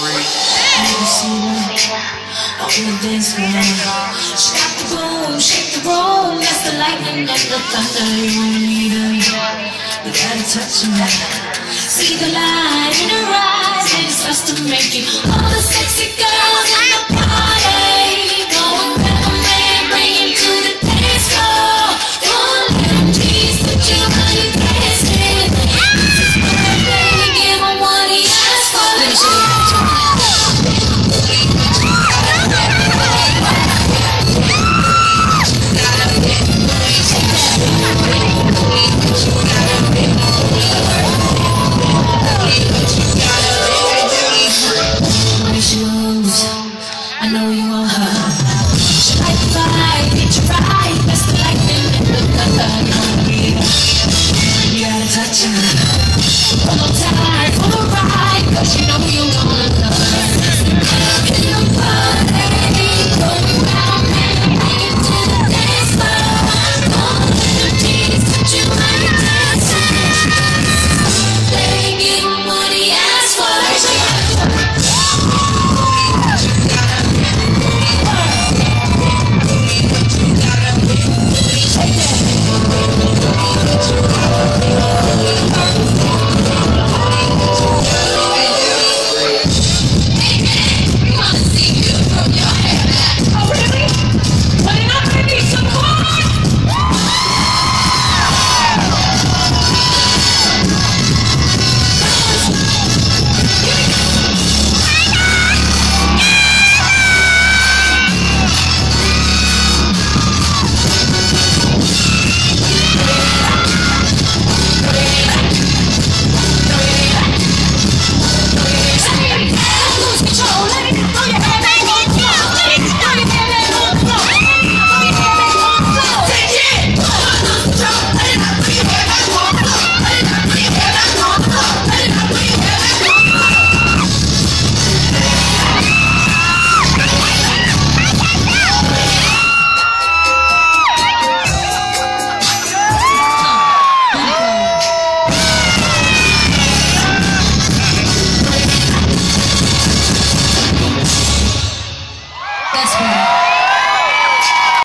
see her on the dance floor. She got the boom, shake the room. That's the lightning and the thunder. You won't need her. You gotta touch her. See the light in her eyes, and it starts to make you all the sexy girls in the.